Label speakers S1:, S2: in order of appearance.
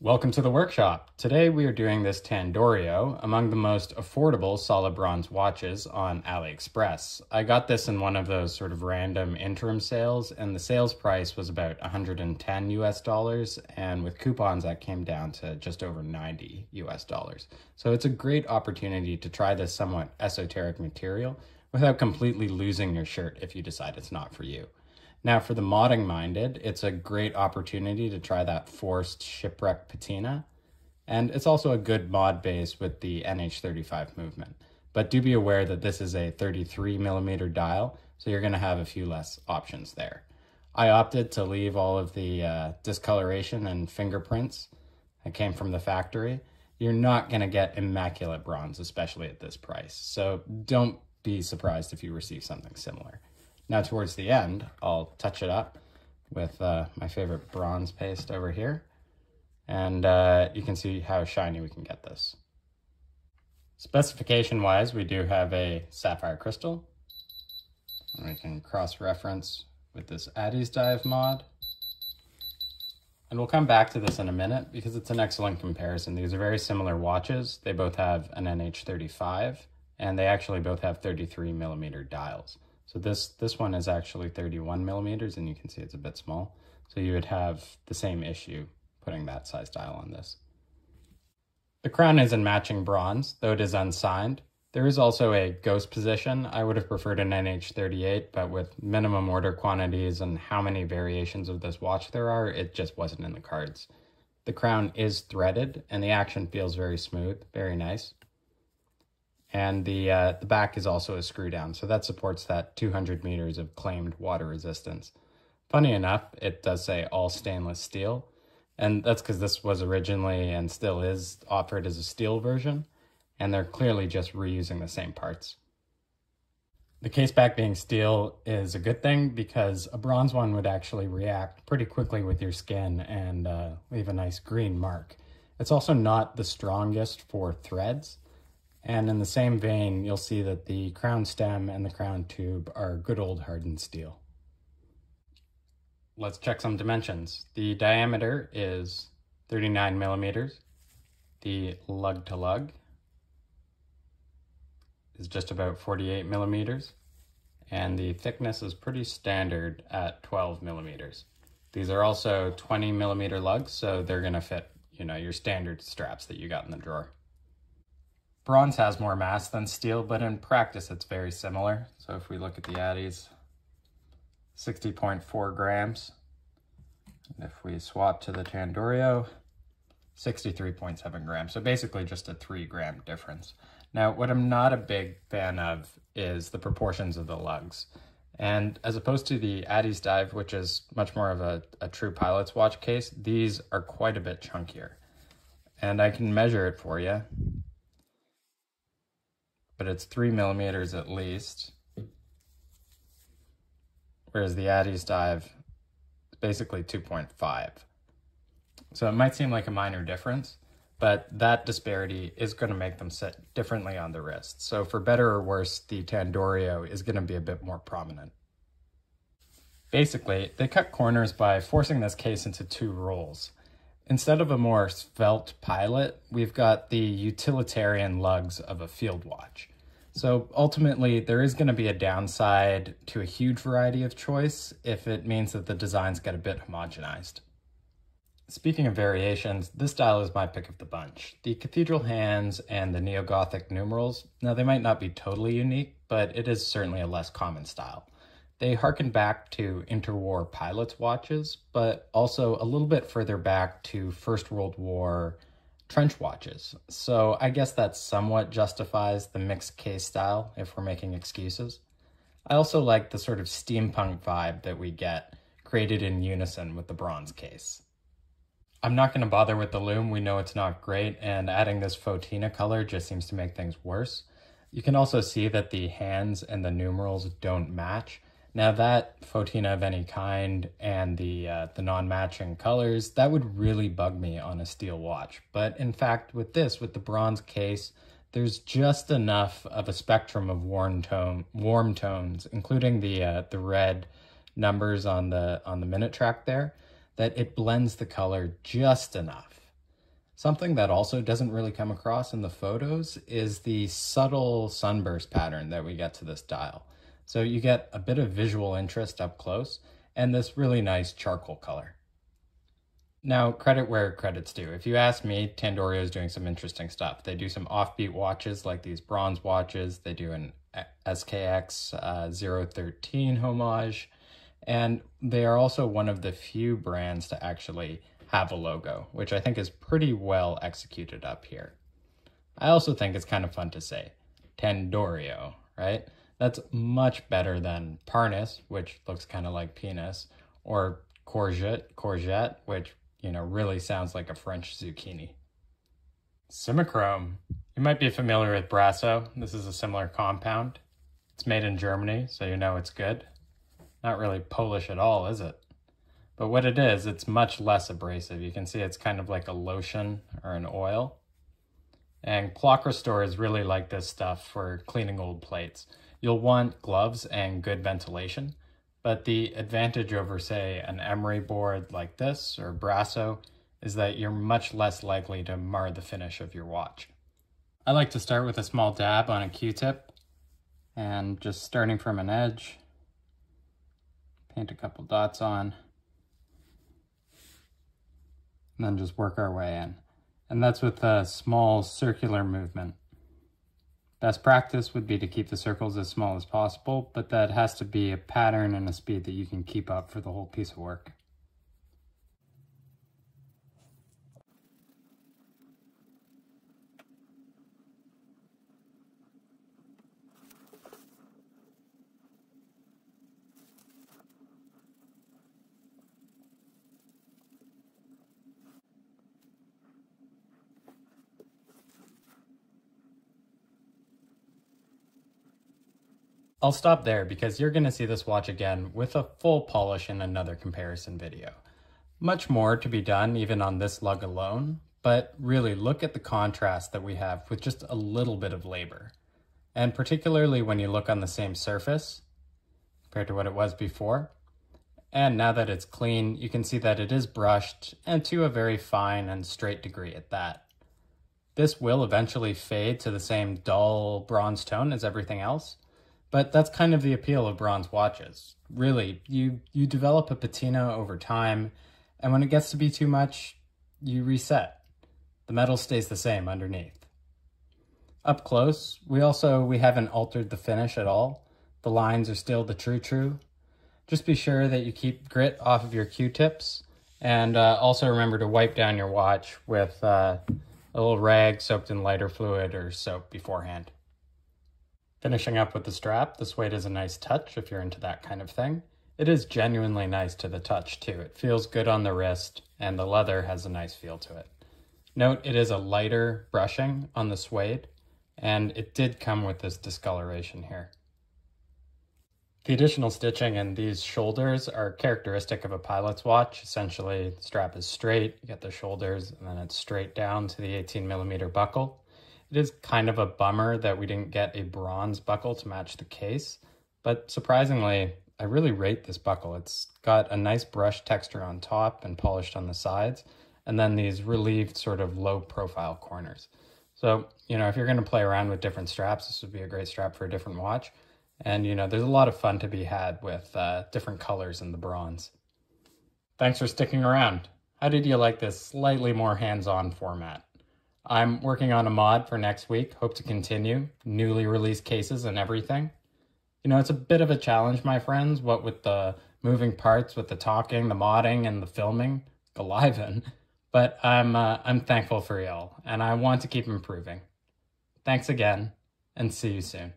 S1: Welcome to the workshop. Today we are doing this Tandorio, among the most affordable solid bronze watches on AliExpress. I got this in one of those sort of random interim sales and the sales price was about 110 US dollars and with coupons that came down to just over 90 US dollars. So it's a great opportunity to try this somewhat esoteric material without completely losing your shirt if you decide it's not for you. Now, for the modding minded, it's a great opportunity to try that forced shipwreck patina. And it's also a good mod base with the NH35 movement. But do be aware that this is a 33 millimeter dial, so you're going to have a few less options there. I opted to leave all of the uh, discoloration and fingerprints that came from the factory. You're not going to get immaculate bronze, especially at this price. So don't be surprised if you receive something similar. Now towards the end, I'll touch it up with uh, my favorite bronze paste over here. And uh, you can see how shiny we can get this. Specification wise, we do have a sapphire crystal. And we can cross-reference with this Addy's Dive mod. And we'll come back to this in a minute because it's an excellent comparison. These are very similar watches. They both have an NH35 and they actually both have 33 millimeter dials. So this, this one is actually 31 millimeters and you can see it's a bit small. So you would have the same issue putting that size dial on this. The crown is in matching bronze, though it is unsigned. There is also a ghost position. I would have preferred an NH38, but with minimum order quantities and how many variations of this watch there are, it just wasn't in the cards. The crown is threaded and the action feels very smooth, very nice and the uh, the back is also a screw down, so that supports that 200 meters of claimed water resistance. Funny enough, it does say all stainless steel, and that's because this was originally and still is offered as a steel version, and they're clearly just reusing the same parts. The case back being steel is a good thing because a bronze one would actually react pretty quickly with your skin and uh, leave a nice green mark. It's also not the strongest for threads, and in the same vein, you'll see that the crown stem and the crown tube are good old hardened steel. Let's check some dimensions. The diameter is 39 millimeters. The lug to lug is just about 48 millimeters. And the thickness is pretty standard at 12 millimeters. These are also 20 millimeter lugs, so they're gonna fit, you know, your standard straps that you got in the drawer. Bronze has more mass than steel, but in practice it's very similar. So if we look at the Addies, 60.4 grams. And if we swap to the Tandorio, 63.7 grams. So basically just a three gram difference. Now, what I'm not a big fan of is the proportions of the lugs. And as opposed to the Addy's Dive, which is much more of a, a true pilot's watch case, these are quite a bit chunkier. And I can measure it for you but it's three millimeters at least. Whereas the Addy's dive is basically 2.5. So it might seem like a minor difference, but that disparity is going to make them sit differently on the wrist. So for better or worse, the Tandorio is going to be a bit more prominent. Basically, they cut corners by forcing this case into two roles. Instead of a more svelte pilot, we've got the utilitarian lugs of a field watch. So ultimately, there is going to be a downside to a huge variety of choice if it means that the designs get a bit homogenized. Speaking of variations, this style is my pick of the bunch. The cathedral hands and the neo-Gothic numerals, now they might not be totally unique, but it is certainly a less common style. They harken back to interwar pilots' watches, but also a little bit further back to First World War trench watches. So I guess that somewhat justifies the mixed case style if we're making excuses. I also like the sort of steampunk vibe that we get created in unison with the bronze case. I'm not going to bother with the lume, we know it's not great, and adding this fauxtina color just seems to make things worse. You can also see that the hands and the numerals don't match, now that fauxtina of any kind and the uh, the non-matching colors, that would really bug me on a steel watch. But in fact, with this, with the bronze case, there's just enough of a spectrum of warm tone, warm tones, including the uh, the red numbers on the on the minute track there, that it blends the color just enough. Something that also doesn't really come across in the photos is the subtle sunburst pattern that we get to this dial. So you get a bit of visual interest up close and this really nice charcoal color. Now, credit where credit's due. If you ask me, Tandorio is doing some interesting stuff. They do some offbeat watches like these bronze watches. They do an SKX uh, 013 homage. And they are also one of the few brands to actually have a logo, which I think is pretty well executed up here. I also think it's kind of fun to say Tandorio, right? That's much better than Parnis, which looks kind of like penis, or Corgeut, courgette, which, you know, really sounds like a French zucchini. Simichrome. You might be familiar with Brasso. This is a similar compound. It's made in Germany, so you know it's good. Not really Polish at all, is it? But what it is, it's much less abrasive. You can see it's kind of like a lotion or an oil. And clock restorers really like this stuff for cleaning old plates. You'll want gloves and good ventilation, but the advantage over, say, an emery board like this or Brasso is that you're much less likely to mar the finish of your watch. I like to start with a small dab on a Q-tip and just starting from an edge, paint a couple dots on, and then just work our way in. And that's with a small circular movement. Best practice would be to keep the circles as small as possible, but that has to be a pattern and a speed that you can keep up for the whole piece of work. I'll stop there because you're going to see this watch again with a full polish in another comparison video. Much more to be done even on this lug alone, but really look at the contrast that we have with just a little bit of labor. And particularly when you look on the same surface compared to what it was before. And now that it's clean, you can see that it is brushed and to a very fine and straight degree at that. This will eventually fade to the same dull bronze tone as everything else, but that's kind of the appeal of bronze watches. Really, you you develop a patina over time, and when it gets to be too much, you reset. The metal stays the same underneath. Up close, we also we haven't altered the finish at all. The lines are still the true true. Just be sure that you keep grit off of your Q-tips, and uh, also remember to wipe down your watch with uh, a little rag soaked in lighter fluid or soap beforehand. Finishing up with the strap, the suede is a nice touch if you're into that kind of thing. It is genuinely nice to the touch too. It feels good on the wrist and the leather has a nice feel to it. Note it is a lighter brushing on the suede and it did come with this discoloration here. The additional stitching in these shoulders are characteristic of a pilot's watch. Essentially, the strap is straight, you get the shoulders, and then it's straight down to the 18 millimeter buckle. It is kind of a bummer that we didn't get a bronze buckle to match the case, but surprisingly, I really rate this buckle. It's got a nice brush texture on top and polished on the sides, and then these relieved sort of low profile corners. So, you know, if you're going to play around with different straps, this would be a great strap for a different watch. And, you know, there's a lot of fun to be had with uh, different colors in the bronze. Thanks for sticking around. How did you like this slightly more hands-on format? I'm working on a mod for next week. Hope to continue. Newly released cases and everything. You know, it's a bit of a challenge, my friends, what with the moving parts, with the talking, the modding, and the filming, Galiven. But I'm, uh, I'm thankful for y'all, and I want to keep improving. Thanks again, and see you soon.